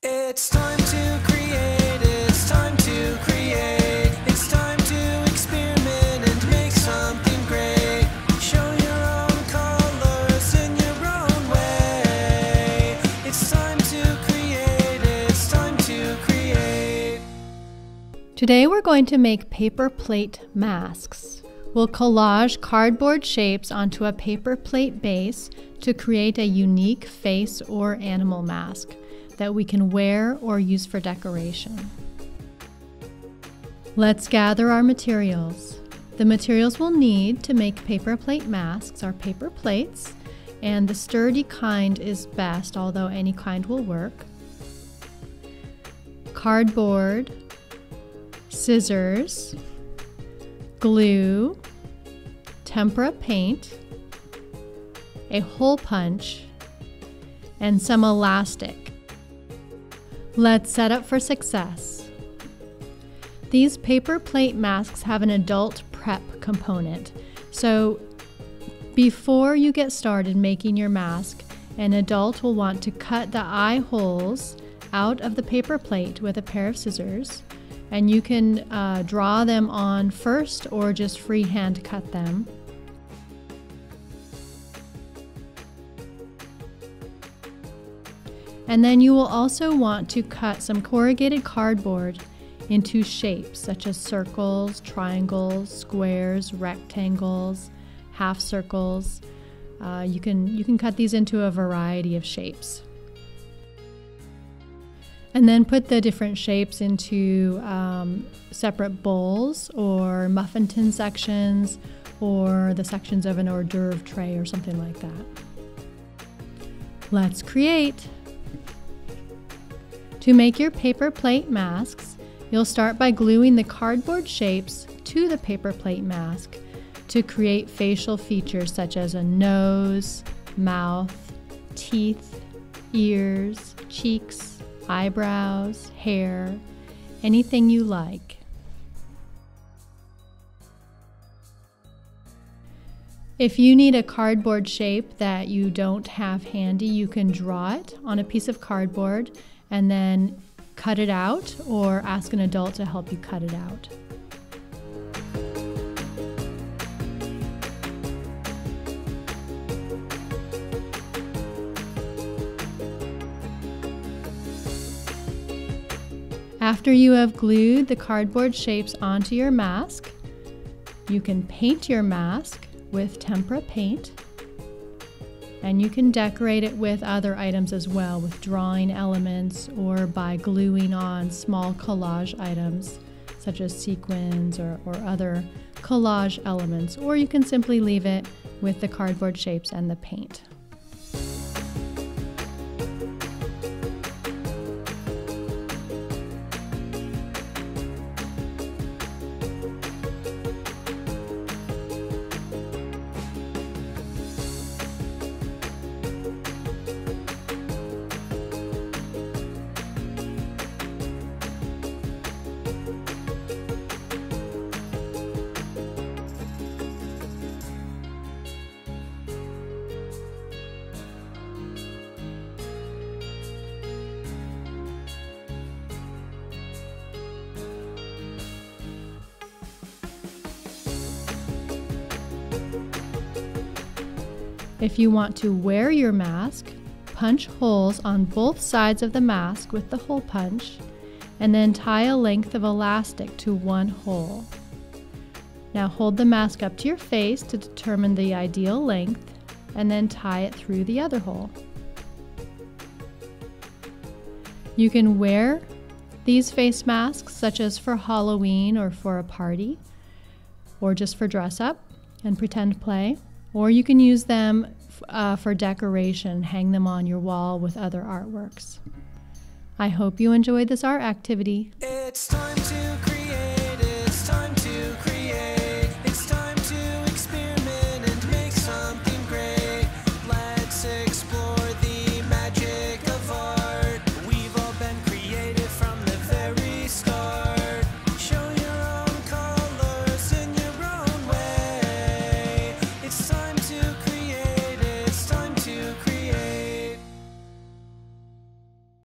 It's time to create, it's time to create, it's time to experiment and make something great. Show your own colors in your own way. It's time to create, it's time to create. Today we're going to make paper plate masks. We'll collage cardboard shapes onto a paper plate base to create a unique face or animal mask that we can wear or use for decoration. Let's gather our materials. The materials we'll need to make paper plate masks are paper plates, and the sturdy kind is best, although any kind will work. Cardboard, scissors, glue, tempera paint, a hole punch, and some elastic. Let's set up for success. These paper plate masks have an adult prep component. So before you get started making your mask, an adult will want to cut the eye holes out of the paper plate with a pair of scissors. And you can uh, draw them on first or just freehand cut them. And then you will also want to cut some corrugated cardboard into shapes such as circles, triangles, squares, rectangles, half circles. Uh, you, can, you can cut these into a variety of shapes. And then put the different shapes into um, separate bowls or muffin tin sections or the sections of an hors d'oeuvre tray or something like that. Let's create! To make your paper plate masks, you'll start by gluing the cardboard shapes to the paper plate mask to create facial features such as a nose, mouth, teeth, ears, cheeks, eyebrows, hair, anything you like. If you need a cardboard shape that you don't have handy, you can draw it on a piece of cardboard and then cut it out or ask an adult to help you cut it out. After you have glued the cardboard shapes onto your mask, you can paint your mask with tempera paint and you can decorate it with other items as well, with drawing elements or by gluing on small collage items such as sequins or, or other collage elements. Or you can simply leave it with the cardboard shapes and the paint. If you want to wear your mask, punch holes on both sides of the mask with the hole punch, and then tie a length of elastic to one hole. Now hold the mask up to your face to determine the ideal length, and then tie it through the other hole. You can wear these face masks, such as for Halloween or for a party, or just for dress up and pretend play or you can use them uh, for decoration, hang them on your wall with other artworks. I hope you enjoyed this art activity.